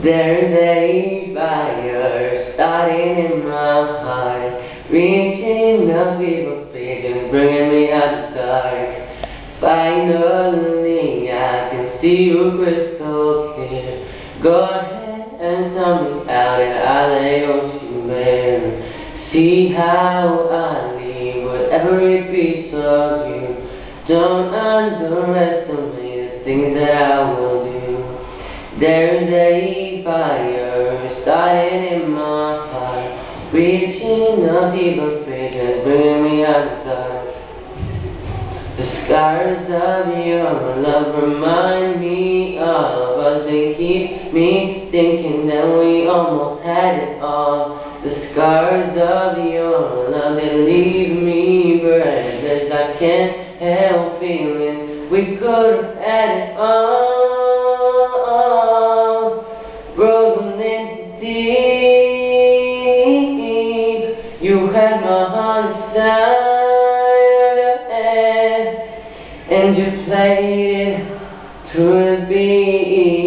There's a fire starting in my heart, reaching the fever pitch and bringing me out the dark. Finally, I can see you crystal clear. Go ahead and tell me how did I lay you bare. See how I leave with every piece of you. Don't underestimate the things that I will do. There's a fire starting in my heart, reaching deeper pitch and bringing me out dark. The scars of your love remind me of us and keep me thinking that we almost had it all. The scars of your love they leave me breathless. I can't help feeling we could have had it all. You had my heart inside your head, and you played it to the beat.